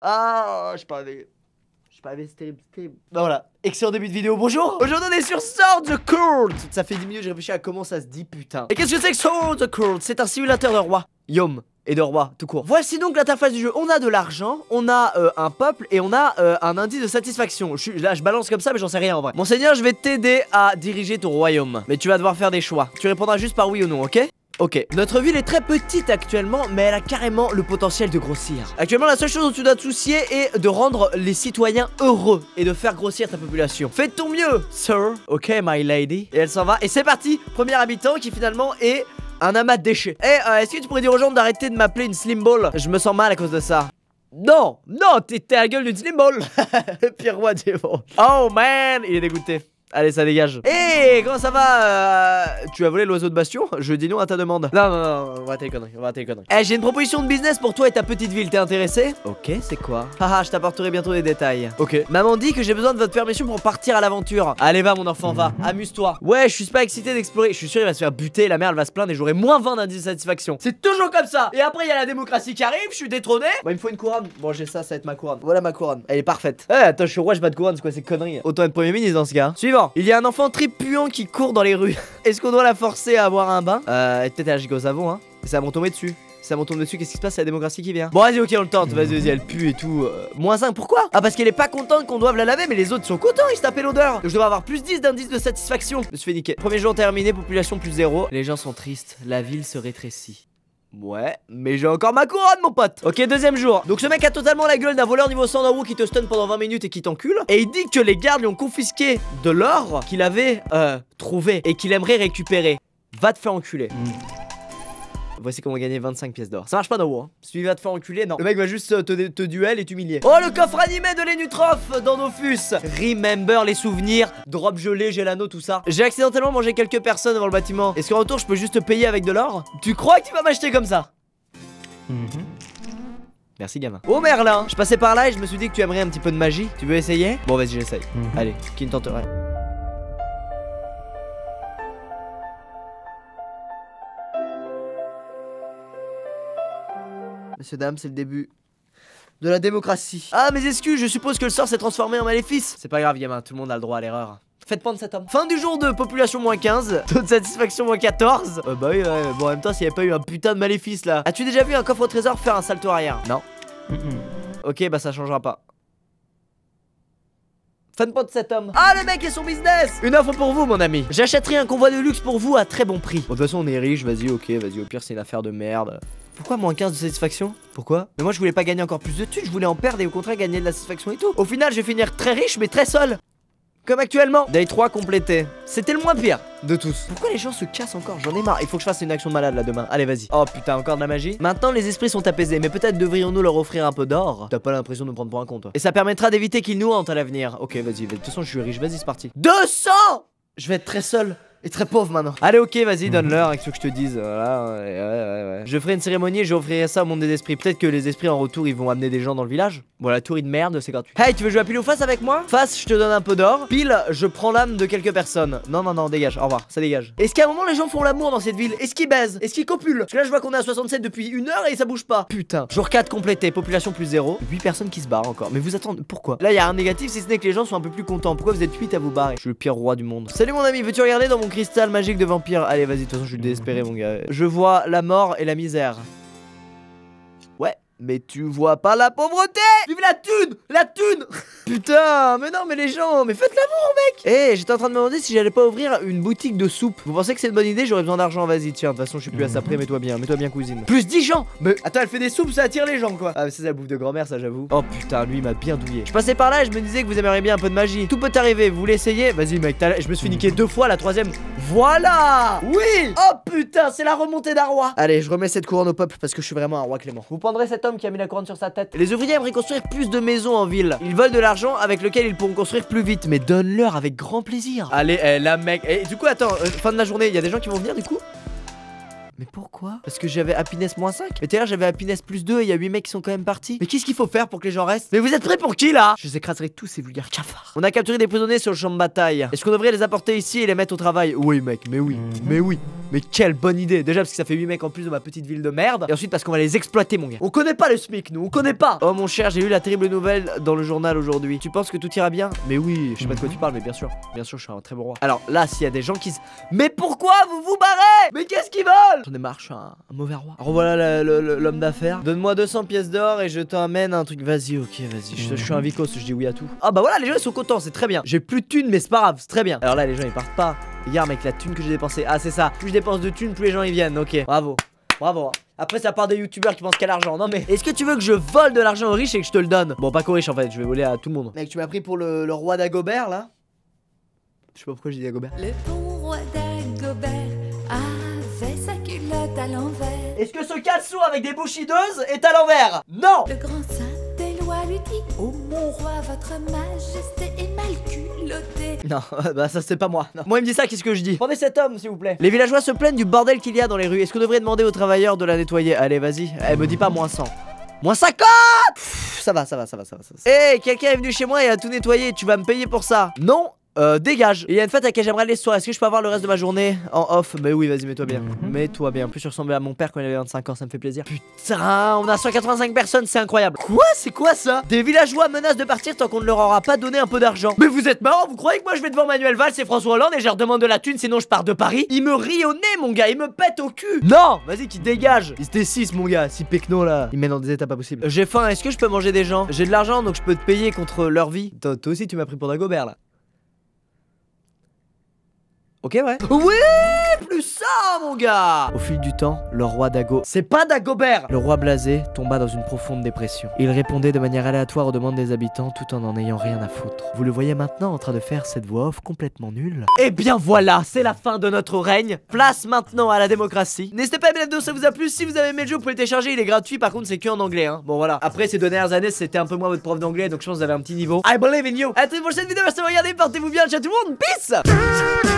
Ah, je parlais. Je parlais, c'est terrible, c'est terrible. Bah voilà, excellent début de vidéo, bonjour Aujourd'hui on est sur Sword the Court Ça fait 10 minutes je réfléchis à comment ça se dit, putain. Et qu'est-ce que c'est que Sword the Court C'est un simulateur de roi. Yom et de roi, tout court. Voici donc l'interface du jeu. On a de l'argent, on a euh, un peuple et on a euh, un indice de satisfaction. Je suis, là, je balance comme ça, mais j'en sais rien en vrai. Monseigneur, je vais t'aider à diriger ton royaume. Mais tu vas devoir faire des choix. Tu répondras juste par oui ou non, ok? Ok, notre ville est très petite actuellement, mais elle a carrément le potentiel de grossir. Actuellement, la seule chose dont tu dois te soucier est de rendre les citoyens heureux et de faire grossir ta population. Fais ton mieux, sir. Ok, my lady. Et elle s'en va. Et c'est parti. Premier habitant qui finalement est un amas de déchets. Eh, euh, est-ce que tu pourrais dire aux gens d'arrêter de m'appeler une slim ball? Je me sens mal à cause de ça. Non, non, t'es la gueule d'une slim ball. Pire roi des Oh man, il est dégoûté. Allez, ça dégage. Hé, comment ça va euh, Tu as volé l'oiseau de Bastion? Je dis non à ta demande. Non, non, non, on va tes conneries, on va tes conneries. Eh, j'ai une proposition de business pour toi et ta petite ville, t'es intéressé? Ok, c'est quoi? Haha, je t'apporterai bientôt des détails. Ok. Maman dit que j'ai besoin de votre permission pour partir à l'aventure. Allez, va, mon enfant, va, amuse-toi. Ouais, je suis pas excité d'explorer. Je suis sûr, il va se faire buter, la mère, elle va se plaindre et j'aurai moins 20 d'indices de satisfaction. C'est toujours comme ça. Et après, il y a la démocratie qui arrive, je suis détrôné. Bon, il me faut une couronne. Bon, j'ai ça, ça va être ma couronne. Voilà ma couronne. Elle est parfaite. Eh, attends, je suis roi, je pas de couronne, c'est quoi ces conneries? Autant être premier ministre dans ce cas. Suivant. Il y a un enfant puant qui court dans les rues. Est-ce qu'on doit la forcer à avoir un bain? Euh, peut-être allergique au savon, hein. Ça va m'en tomber dessus. Ça m'en tombe dessus, qu'est-ce qui se passe? C'est la démocratie qui vient. Bon, vas-y, ok, on le tente. Vas-y, vas-y, elle pue et tout. Euh, moins 5, pourquoi? Ah, parce qu'elle est pas contente qu'on doive la laver, mais les autres sont contents, ils se tapaient l'odeur. Je devrais avoir plus 10 d'indices de satisfaction. Je me suis fait niquer. Premier jour terminé, population plus 0. Les gens sont tristes, la ville se rétrécit. Ouais, mais j'ai encore ma couronne, mon pote. Ok, deuxième jour. Donc, ce mec a totalement la gueule d'un voleur niveau 100 euros qui te stun pendant 20 minutes et qui t'encule. Et il dit que les gardes lui ont confisqué de l'or qu'il avait euh, trouvé et qu'il aimerait récupérer. Va te faire enculer. Voici comment gagner 25 pièces d'or. Ça marche pas haut. Hein. Si tu vas te faire enculer, non. Le mec va juste te, te duel et t'humilier. Oh, le coffre animé de l'Enutroph dans Dofus. Remember les souvenirs, drop gelé, Gelano, tout ça. J'ai accidentellement mangé quelques personnes devant le bâtiment. Est-ce qu'en retour, je peux juste te payer avec de l'or? Tu crois que tu vas m'acheter comme ça? Merci gamin. Oh Merlin Je passais par là et je me suis dit que tu aimerais un petit peu de magie. Tu veux essayer? Bon vas-y j'essaye. Allez, qui ne tenterait Messieurs, dames, c'est le début de la démocratie. Ah, mes excuses, je suppose que le sort s'est transformé en maléfice. C'est pas grave, gamin, tout le monde a le droit à l'erreur. Faites prendre cet homme. Fin du jour de population moins 15. Taux de satisfaction moins 14. Euh, bah oui, ouais. Bon, en même temps, s'il n'y avait pas eu un putain de maléfice là. As-tu déjà vu un coffre au trésor faire un salto arrière? Non. Ok, bah ça changera pas. Fan de cet homme. Ah, le mec et son business Une offre pour vous, mon ami. J'achèterai un convoi de luxe pour vous à très bon prix. Bon, de toute façon, on est riche, vas-y, ok, vas-y, au pire, c'est une affaire de merde. Pourquoi moins 15 de satisfaction? Pourquoi? Mais moi je voulais pas gagner encore plus de thunes, je voulais en perdre et au contraire gagner de la satisfaction et tout. Au final, je vais finir très riche mais très seul. Comme actuellement. Day 3 complété. C'était le moins pire de tous. Pourquoi les gens se cassent encore? J'en ai marre. Il faut que je fasse une action malade là demain. Allez, vas-y. Oh putain, encore de la magie. Maintenant, les esprits sont apaisés, mais peut-être devrions-nous leur offrir un peu d'or. T'as pas l'impression de me prendre pour un con, toi? Et ça permettra d'éviter qu'ils nous hantent à l'avenir. Ok, vas-y. De toute façon, je suis riche. Vas-y, c'est parti. 200 Je vais être très seul et très pauvre maintenant. Allez, ok, vas-y, donne-leur avec ce que je te dise. Voilà, ouais, ouais, ouais, Je ferai une cérémonie et j'offrirai ça au monde des esprits. Peut-être que les esprits en retour, ils vont amener des gens dans le village. Bon, la tour de merde, c'est gratuit. Hey, tu veux jouer à pile ou face avec moi? Face, je te donne un peu d'or. Pile, je prends l'âme de quelques personnes. Non, non, non, dégage. Au revoir, ça dégage. Est-ce qu'à un moment, les gens font l'amour dans cette ville? Est-ce qu'ils baisent? Est-ce qu'ils copulent? Parce que là, je vois qu'on est à 67 depuis une heure et ça bouge pas. Putain. Jour 4 complété, population plus 0. 8 personnes qui se barrent encore. Mais vous attendez, pourquoi? Là, il y a un négatif si ce n'est que les gens sont un peu plus contents. Pourquoi vous êtes 8 à vous barrer? Je suis le pire roi du monde. Salut mon ami, veux-tu regarder dans mon cristal magique de vampire Allez, vas-y, de toute façon, je suis désespéré, mon gars. Je vois la mort et la misère. Mais tu vois pas la pauvreté Vive la thune La thune Putain, mais non, mais les gens, mais faites l'amour, mec Eh, j'étais en train de me demander si j'allais pas ouvrir une boutique de soupe. Vous pensez que c'est une bonne idée? J'aurais besoin d'argent, vas-y, tiens, de toute façon, je suis plus à ça près, mets-toi bien, mets-toi bien, cousine. Plus 10 gens Mais attends, elle fait des soupes, ça attire les gens, quoi Ah, c'est la bouffe de grand-mère, ça, j'avoue. Oh putain, lui, il m'a bien douillé. Je passais par là et je me disais que vous aimeriez bien un peu de magie. Tout peut arriver, vous voulez essayer Vas-y, mec, je me suis niqué deux fois, la troisième. Voilà Oui Oh putain, c'est la remontée d'un roi Allez, je remets cette couronne au peuple parce que je suis vraiment un roi Clément. Vous prendrez cet homme qui a mis la couronne sur sa tête. Les ouvriers aimeraient construire plus de maisons en ville. Ils veulent de l'argent avec lequel ils pourront construire plus vite, mais donne-leur avec grand plaisir. Allez, eh, la mec. Et du coup, attends, euh, fin de la journée, il y a des gens qui vont venir du coup? Mais pourquoi Parce que j'avais happiness moins 5 Mais d'ailleurs j'avais happiness plus 2 et il y a 8 mecs qui sont quand même partis. Mais qu'est-ce qu'il faut faire pour que les gens restent? Mais vous êtes prêts pour qui là? Je les écraserai tous ces vulgaires cafards. On a capturé des prisonniers sur le champ de bataille. Est-ce qu'on devrait les apporter ici et les mettre au travail? Oui mec, mais oui, mais oui. Mais quelle bonne idée Déjà parce que ça fait 8 mecs en plus de ma petite ville de merde. Et ensuite parce qu'on va les exploiter mon gars. On connaît pas le SMIC nous, on connaît pas Oh mon cher, j'ai eu la terrible nouvelle dans le journal aujourd'hui. Tu penses que tout ira bien? Mais oui, je sais pas de quoi tu parles, mais bien sûr. Bien sûr, je suis un très bon roi. Alors là, s'il y a des gens qui se... Mais pourquoi vous vous barrez? Mais qu'est-ce qu'ils veulent? J'en ai marre, je suis un, un mauvais roi. Revoilà le- le- l'homme d'affaires. Donne-moi 200 pièces d'or et je t'emmène un truc. Vas-y, ok, vas-y. Je, je suis un vicos, je dis oui à tout. Ah bah voilà, les gens ils sont contents, c'est très bien. J'ai plus de thunes, mais c'est pas grave, c'est très bien. Alors là, les gens ils partent pas. Regarde, mec, la thune que j'ai dépensée. Ah, c'est ça. Plus je dépense de thunes, plus les gens ils viennent. Ok, bravo. Bravo. Après, ça part des youtubeurs qui pensent qu'à l'argent. Non, mais est-ce que tu veux que je vole de l'argent aux riches et que je te le donne? Bon, pas qu'aux riches en fait, je vais voler à tout le monde. Mec, tu m'as pris pour le, le roi d'Agobert là? Je sais pas pourquoi j'ai dit Agobert. Le bon roi d'Agobert à l'envers. Est-ce que ce caleçon avec des bouches hideuses est à l'envers? Non Le grand saint des lois lui dit Ô mon roi, votre majesté est mal culottée. Non, bah ça c'est pas moi. Non. Moi il me dit ça, qu'est-ce que je dis? Prenez cet homme s'il vous plaît. Les villageois se plaignent du bordel qu'il y a dans les rues. Est-ce qu'on devrait demander aux travailleurs de la nettoyer? Allez, vas-y. Eh, me dis pas moins 100. Moins 50 Pff, Ça va, ça va, ça va, ça va. ça va. Eh, quelqu'un est venu chez moi et a tout nettoyé. Tu vas me payer pour ça Non euh, dégage. Et Il y a une fête à laquelle j'aimerais aller ce soir. Est-ce que je peux avoir le reste de ma journée en off? Bah oui, vas-y, mets-toi bien. Mets-toi bien. En plus, je ressemblais à mon père quand il avait 25 ans, ça me fait plaisir. Putain, on a 185 personnes, c'est incroyable. Quoi? C'est quoi ça? Des villageois menacent de partir tant qu'on ne leur aura pas donné un peu d'argent. Mais vous êtes marrant, vous croyez que moi je vais devant Manuel Valls et François Hollande et je leur demande de la thune sinon je pars de Paris? Il me rit au nez, mon gars, il me pète au cul. Non, vas-y, qui dégage. Ils étaient 6, mon gars, 6 pecnos là. Ils mettent dans des états pas possibles. J'ai faim, est-ce que je peux manger des gens? J'ai de l'argent donc je peux te payer contre leur vie. Toi, toi aussi, tu m'as pris pour Dagobert là. Ok, ouais. Oui, plus ça, mon gars. Au fil du temps, le roi Dago. C'est pas Dagobert. Le roi blasé tomba dans une profonde dépression. Il répondait de manière aléatoire aux demandes des habitants tout en n'en ayant rien à foutre. Vous le voyez maintenant en train de faire cette voix off complètement nulle. Eh bien voilà, c'est la fin de notre règne. Place maintenant à la démocratie. N'hésitez pas à mettre vidéo si ça vous a plu. Si vous avez aimé le jeu, vous pouvez le télécharger. Il est gratuit. Par contre, c'est que en anglais. Hein. Bon voilà. Après ces deux dernières années, c'était un peu moins votre prof d'anglais, donc je pense que vous avez un petit niveau. I believe in you. À la toute prochaine vidéo. Merci de regarder. Portez-vous bien. Ciao tout le monde. Peace.